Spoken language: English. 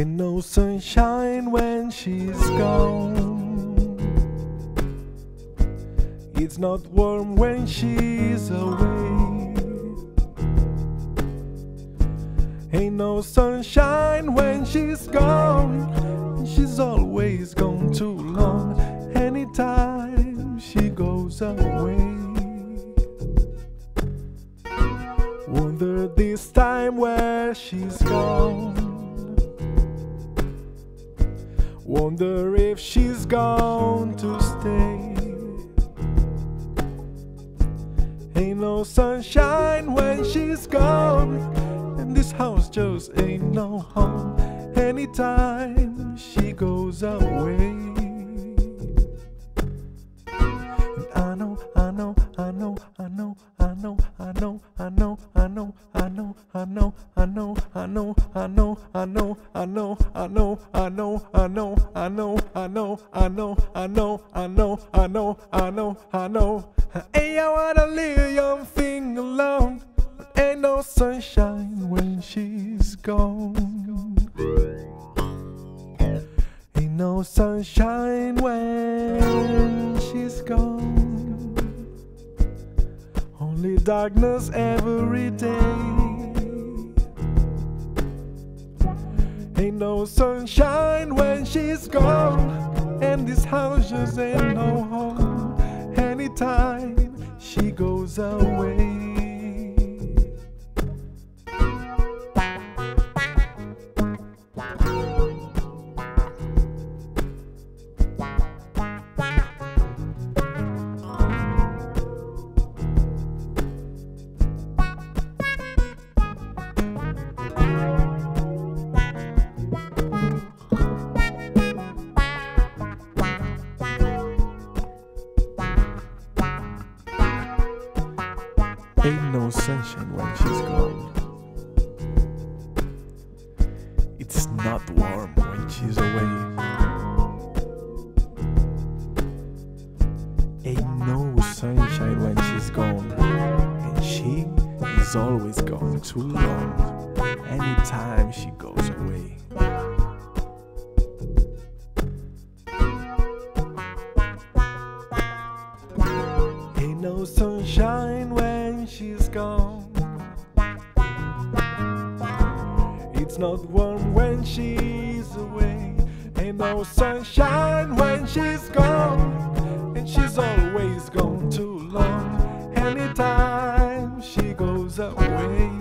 Ain't no sunshine when she's gone. It's not warm when she's away. Ain't no sunshine when she's gone. She's always gone too long. Anytime she goes away. Wonder this time where she's gone. Wonder if she's gone to stay. Ain't no sunshine when she's gone. And this house just ain't no home. Anytime she goes away. Know, I know, I know, I know, I know, I know, I know, I know, I know, I know, I know, I know, I know, I know, I know, I know, I know. Hey, I wanna leave young thing alone. Ain't no sunshine when she's gone. Ain't no sunshine when she's gone. Only darkness every day. Ain't no sunshine when she's gone. And this house just ain't no home. Anytime she goes away. Ain't no sunshine when she's gone. It's not warm when she's away. Ain't no sunshine when she's gone. And she is always gone too long. Anytime she goes away. Ain't no sunshine when she's gone. It's not warm when she's away. Ain't no sunshine when she's gone. And she's always gone too long. Anytime she goes away.